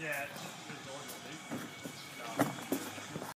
Yeah,